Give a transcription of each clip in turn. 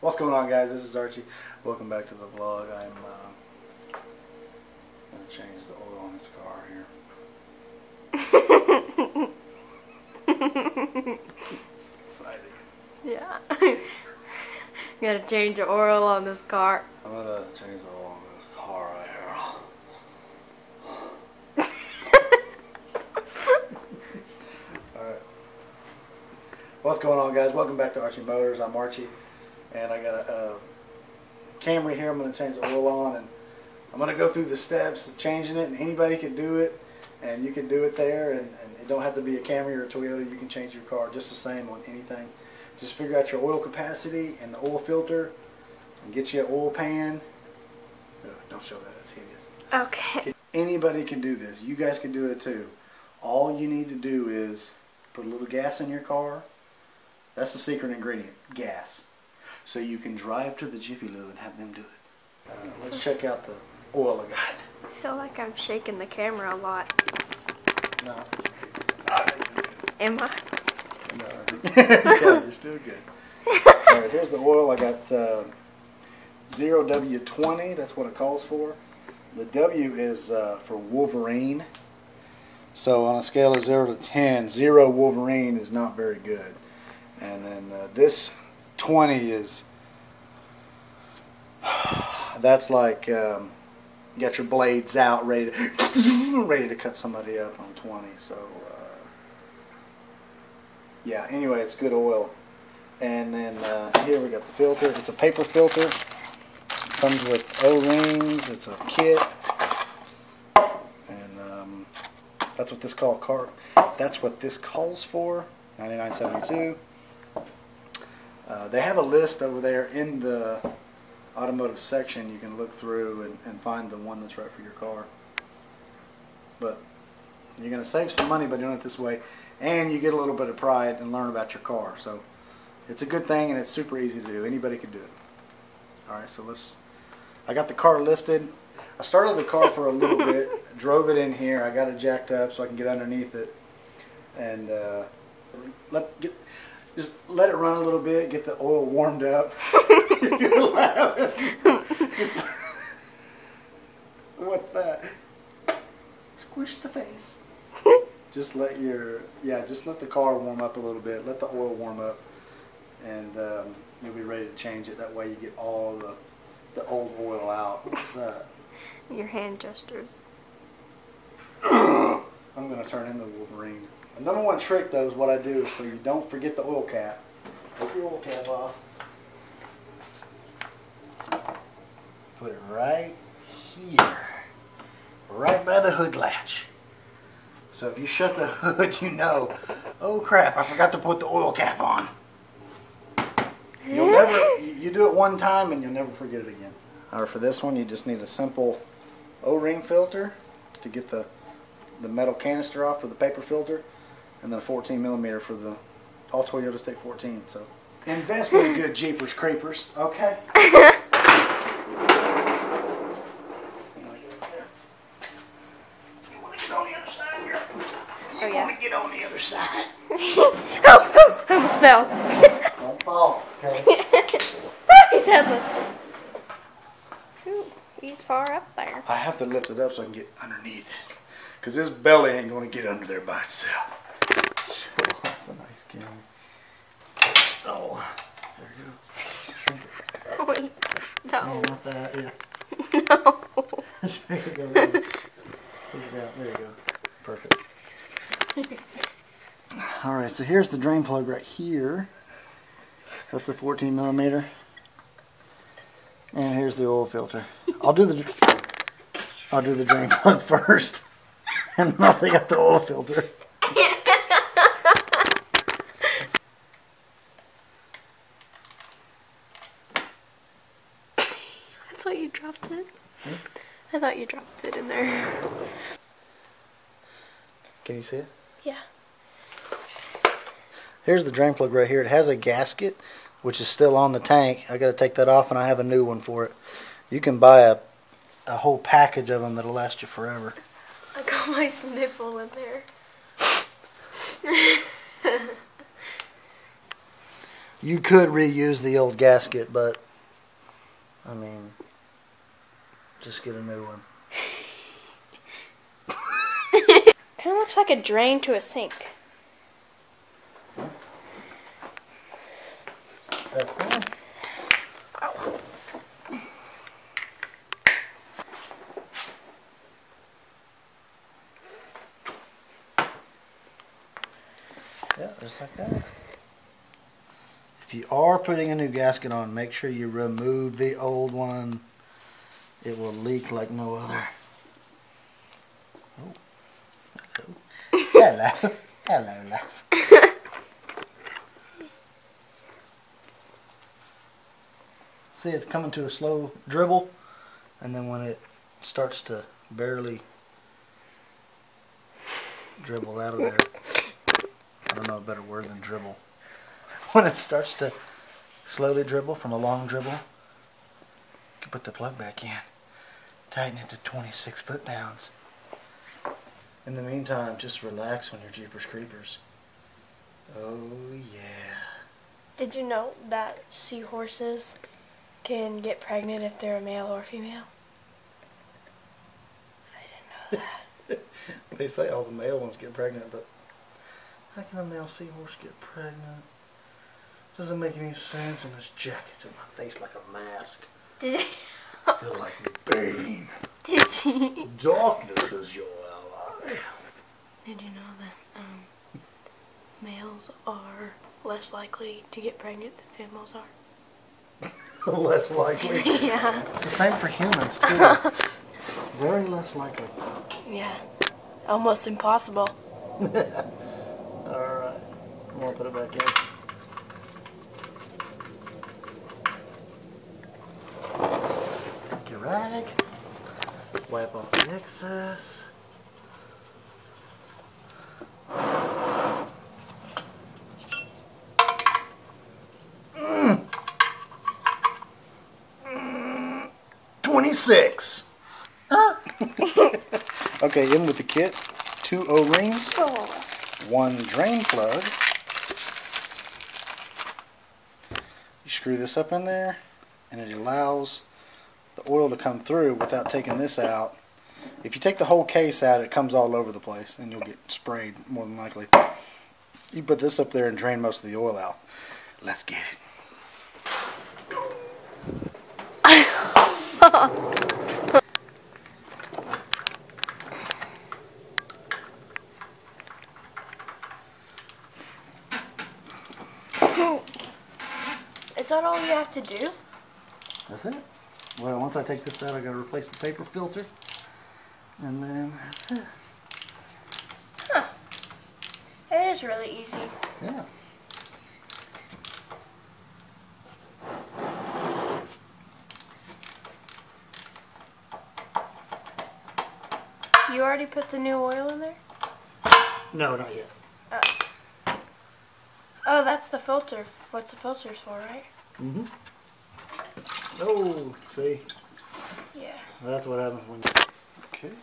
What's going on guys? This is Archie. Welcome back to the vlog. I'm uh, going to change the oil on this car here. exciting. Yeah. Gotta change the oil on this car. I'm going to change the oil on this car right here. Alright. What's going on guys? Welcome back to Archie Motors. I'm Archie and I got a, a uh, Camry here I'm going to change the oil on and I'm going to go through the steps of changing it and anybody can do it and you can do it there and, and it don't have to be a Camry or a Toyota you can change your car just the same on anything. Just figure out your oil capacity and the oil filter and get you an oil pan. No, don't show that it's hideous. Okay. anybody can do this you guys can do it too. All you need to do is put a little gas in your car. That's the secret ingredient gas so you can drive to the Jiffy Lube and have them do it. Uh, let's check out the oil I got. I feel like I'm shaking the camera a lot. No. Am I? No. yeah, you're still good. All right, here's the oil. I got uh, 0W20. That's what it calls for. The W is uh, for Wolverine. So on a scale of 0 to 10, 0 Wolverine is not very good. And then uh, this 20 is that's like um, you got your blades out ready to ready to cut somebody up on 20 so uh, yeah anyway it's good oil. And then uh, here we got the filter. It's a paper filter. Comes with o-rings. It's a kit. And um, that's what this call car that's what this calls for. 9972 uh, they have a list over there in the automotive section you can look through and, and find the one that's right for your car. But you're going to save some money by doing it this way and you get a little bit of pride and learn about your car. So it's a good thing and it's super easy to do. Anybody can do it. Alright, so let's, I got the car lifted. I started the car for a little bit, drove it in here. I got it jacked up so I can get underneath it and uh, let get just let it run a little bit, get the oil warmed up. just, what's that? Squish the face. just let your yeah, just let the car warm up a little bit. Let the oil warm up, and um, you'll be ready to change it. That way, you get all the the old oil out. What's that? Your hand gestures. I'm gonna turn in the Wolverine. The number one trick though is what I do so you don't forget the oil cap. Take your oil cap off. Put it right here. Right by the hood latch. So if you shut the hood, you know, oh crap, I forgot to put the oil cap on. You'll never, you do it one time and you'll never forget it again. Or for this one, you just need a simple O-ring filter to get the, the metal canister off for the paper filter and then a 14 millimeter for the all Toyotas take 14. So invest in a good Jeepers Creepers, okay? Oh, yeah. get on the other side. You want to get on the other side? Oh, oh, I almost fell. Don't fall, okay? he's headless. Ooh, he's far up there. I have to lift it up so I can get underneath it. Because this belly ain't going to get under there by itself. Show off the nice camera. Oh, there you go. Shrink it. Wait, Oh, no. not that, yeah. No. there you go. There you go. There you go. Perfect. All right, so here's the drain plug right here. That's a 14 millimeter. And here's the oil filter. I'll do the I'll do the drain plug first, and then I'll take out the oil filter. That's why it. I thought you dropped it in there. Can you see it? Yeah. Here's the drain plug right here. It has a gasket, which is still on the tank. I got to take that off, and I have a new one for it. You can buy a a whole package of them that'll last you forever. I got my sniffle in there. You could reuse the old gasket, but I mean, just get a new one. Kind of looks like a drain to a sink. That's it. Yeah, just like that. If you are putting a new gasket on, make sure you remove the old one. It will leak like no other. Oh. Hello. Hello. Hello, love. See, it's coming to a slow dribble, and then when it starts to barely dribble out of there, I don't know a better word than dribble. When it starts to slowly dribble from a long dribble, you can put the plug back in, tighten it to 26 foot pounds. In the meantime, just relax on your Jeepers Creepers. Oh, yeah. Did you know that seahorses can get pregnant if they're a male or female? I didn't know that. They say all the male ones get pregnant, but how can a male seahorse get pregnant? Doesn't make any sense, and this jacket's in my face like a mask. Did, I feel like Bane. did you Darkness is your ally. did you know that um, males are less likely to get pregnant than females are? less likely. yeah. It's the same for humans, too. Very less likely. Yeah. Almost impossible. Alright. I'm gonna put it back in. Take your rag. Wipe off the excess. Mm. Mm. Twenty-six. okay, in with the kit. Two O-rings one drain plug. You screw this up in there and it allows the oil to come through without taking this out. If you take the whole case out, it comes all over the place and you'll get sprayed more than likely. You put this up there and drain most of the oil out. Let's get it. Is that all you have to do? That's it. Well, once I take this out, I gotta replace the paper filter. And then that's it. Is really easy. Yeah. You already put the new oil in there? No, not yet. Oh, that's the filter. What's the filters for, right? Mm-hmm. Oh, see, Yeah. that's what happens when. you... Okay.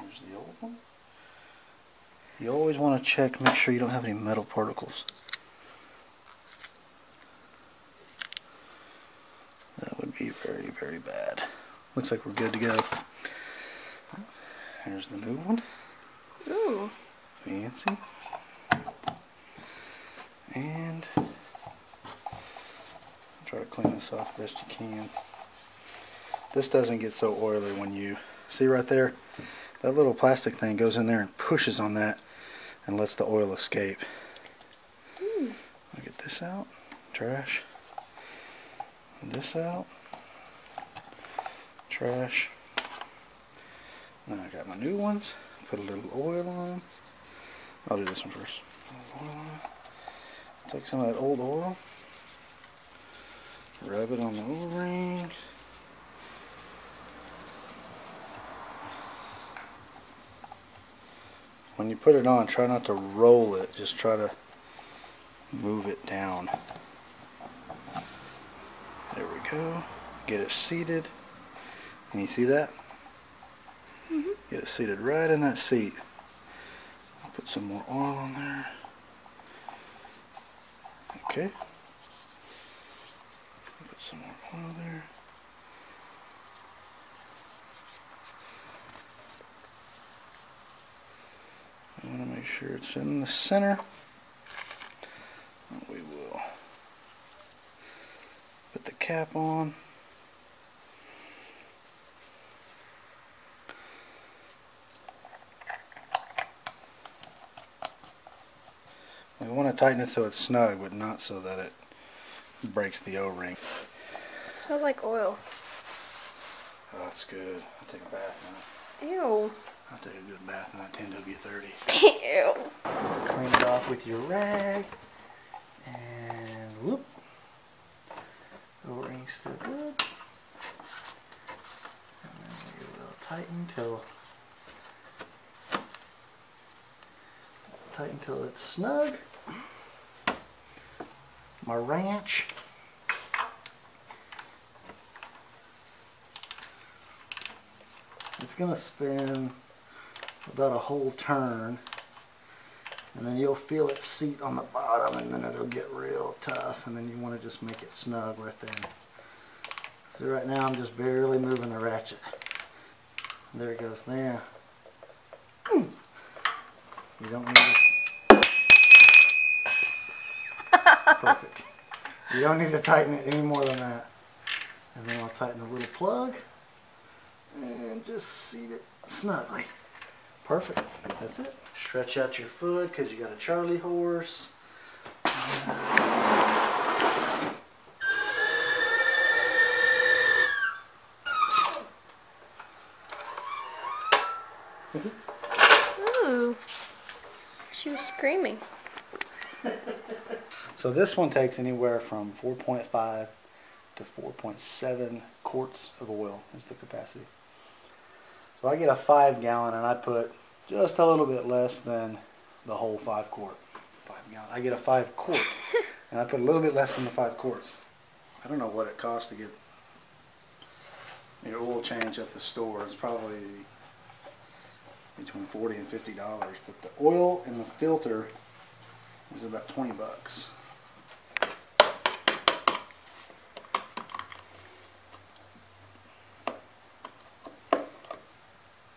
Here's the old one. You always want to check, make sure you don't have any metal particles. That would be very, very bad. Looks like we're good to go. Here's the new one. Ooh. Fancy. And try to clean this off best you can. This doesn't get so oily when you see right there. That little plastic thing goes in there and pushes on that and lets the oil escape. I'll get this out. Trash. This out. Trash. Now I got my new ones. Put a little oil on. I'll do this one first. Take some of that old oil. Rub it on the O-ring. When you put it on, try not to roll it. Just try to move it down. There we go. Get it seated. Can you see that? Mm-hmm. Get it seated right in that seat. Put some more oil on there. Okay. There. I want to make sure it's in the center. We will put the cap on. We want to tighten it so it's snug, but not so that it breaks the O-ring. Smells like oil. Oh, that's good. I'll take a bath now. Ew. I'll take a good bath in that 10W30. Ew. Clean it off with your rag. And whoop. O-ring's still good. And then we will tighten till tighten till it's snug. My ranch. It's gonna spin about a whole turn and then you'll feel it seat on the bottom and then it'll get real tough and then you want to just make it snug right there. So right now I'm just barely moving the ratchet. There it goes there. You don't need to... Perfect. You don't need to tighten it any more than that. And then I'll tighten the little plug and just seat it snugly. Perfect. That's it. Stretch out your foot because you got a Charlie horse. Ooh. She was screaming. So this one takes anywhere from 4.5 to 4.7 quarts of oil is the capacity. So I get a five gallon and I put just a little bit less than the whole five quart. Five gallon. I get a five quart and I put a little bit less than the five quarts. I don't know what it costs to get your oil change at the store. It's probably between 40 and 50 dollars, but the oil and the filter is about 20 bucks.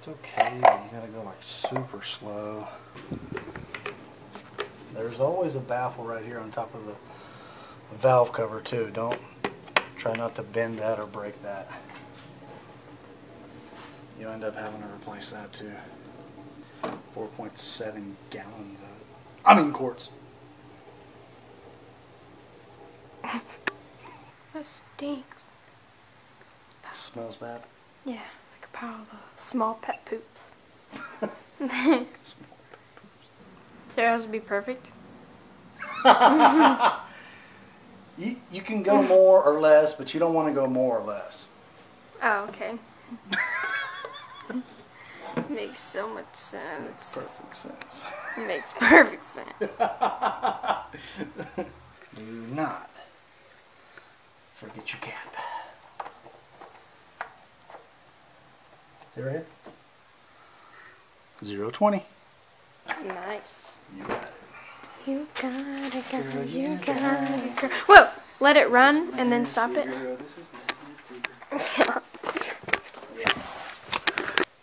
It's okay, but you gotta go like super slow. There's always a baffle right here on top of the valve cover too. Don't try not to bend that or break that. You end up having to replace that too. 4.7 gallons of it. I mean quarts. That stinks. Smells bad. Yeah, like a pile of small pet poops. So it has to be perfect. You, you can go more or less, but you don't want to go more or less. Oh, okay. Makes so much sense. Perfect sense. Makes perfect sense. Do not forget your cap. See right here? Zero twenty. Nice. You got it. You got it, girl. Girl, You you got got it, girl. Whoa! Let it run and then stop it. Girl, this is my secret.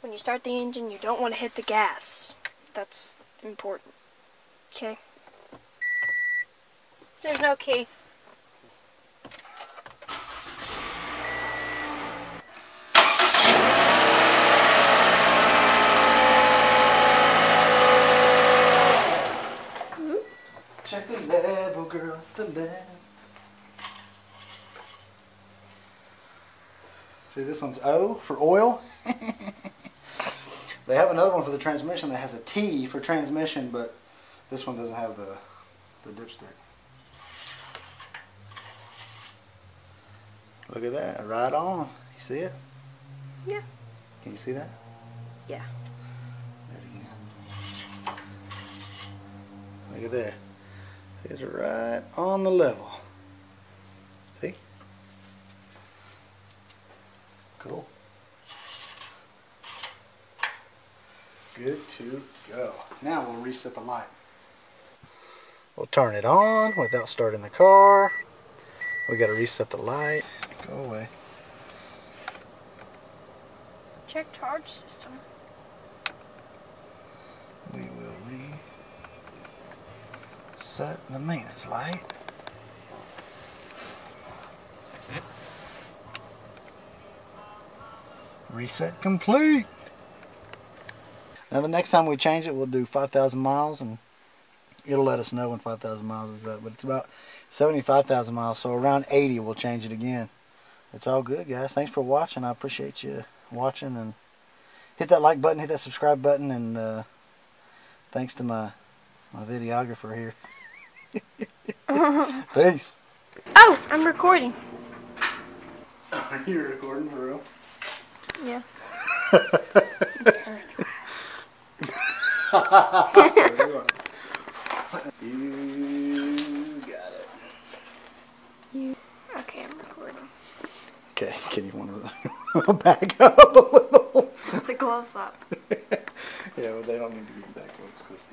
when you start the engine, you don't want to hit the gas. That's important. Okay? There's no key. Check the level, girl, the level. See, this one's O for oil. they have another one for the transmission that has a T for transmission, but this one doesn't have the, the dipstick. Look at that, right on. You see it? Yeah. Can you see that? Yeah. There. Look at there. It's right on the level. See? Cool. Good to go. Now we'll reset the light. We'll turn it on without starting the car. We gotta reset the light. Go away. Check charge system. We will reset the maintenance light. Reset complete. Now the next time we change it, we'll do 5,000 miles and it'll let us know when 5,000 miles is up. But it's about 75,000 miles, so around 80 we'll change it again. It's all good, guys. Thanks for watching. I appreciate you watching and hit that like button, hit that subscribe button, and uh, thanks to my my videographer here. Peace. Oh, I'm recording. Are you recording for real? Yeah. you got it. You. Okay, I'm recording. Okay, can you want to back up a little? It's a close up. yeah, but they don't need to be that close because